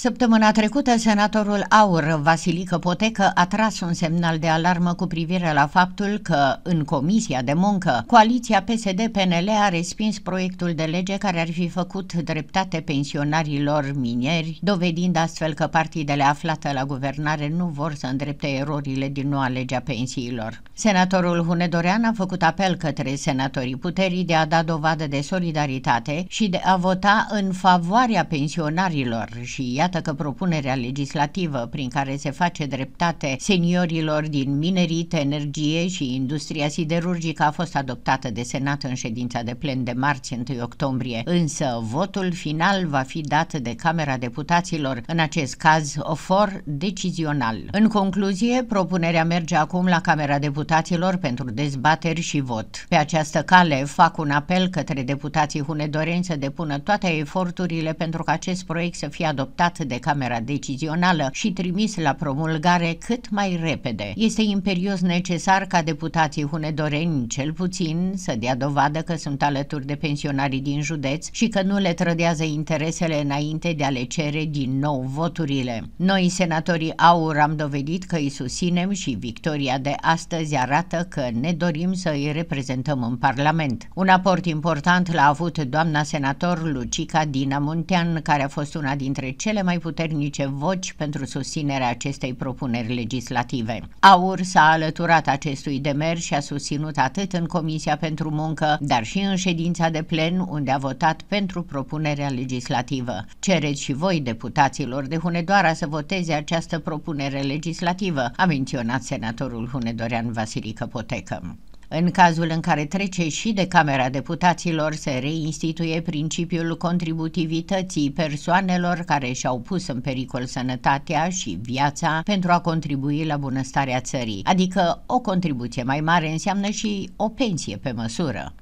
Săptămâna trecută, senatorul Aur, Vasilică Potecă, a tras un semnal de alarmă cu privire la faptul că, în Comisia de Muncă, coaliția PSD-PNL a respins proiectul de lege care ar fi făcut dreptate pensionarilor mineri, dovedind astfel că partidele aflate la guvernare nu vor să îndrepte erorile din noua legea pensiilor. Senatorul Hunedorean a făcut apel către senatorii puterii de a da dovadă de solidaritate și de a vota în favoarea pensionarilor și iată Iată că propunerea legislativă prin care se face dreptate seniorilor din minerit, energie și industria siderurgică a fost adoptată de Senat în ședința de plen de marți 1 octombrie, însă votul final va fi dat de Camera Deputaților, în acest caz o for decizional. În concluzie, propunerea merge acum la Camera Deputaților pentru dezbateri și vot. Pe această cale fac un apel către deputații hunedorenți să depună toate eforturile pentru ca acest proiect să fie adoptat de Camera Decizională și trimis la promulgare cât mai repede. Este imperios necesar ca deputații hunedoreni, cel puțin, să dea dovadă că sunt alături de pensionarii din județ și că nu le trădează interesele înainte de a le cere din nou voturile. Noi, senatorii AUR, am dovedit că îi susținem și victoria de astăzi arată că ne dorim să îi reprezentăm în Parlament. Un aport important l-a avut doamna senator Lucica Dina Muntean, care a fost una dintre cele mai puternice voci pentru susținerea acestei propuneri legislative. AUR s-a alăturat acestui demers și a susținut atât în Comisia pentru Muncă, dar și în ședința de plen, unde a votat pentru propunerea legislativă. Cereți și voi, deputaților de Hunedoara, să voteze această propunere legislativă, a menționat senatorul hunedorean Vasilică Potecă. În cazul în care trece și de Camera Deputaților, se reinstituie principiul contributivității persoanelor care și-au pus în pericol sănătatea și viața pentru a contribui la bunăstarea țării, adică o contribuție mai mare înseamnă și o pensie pe măsură.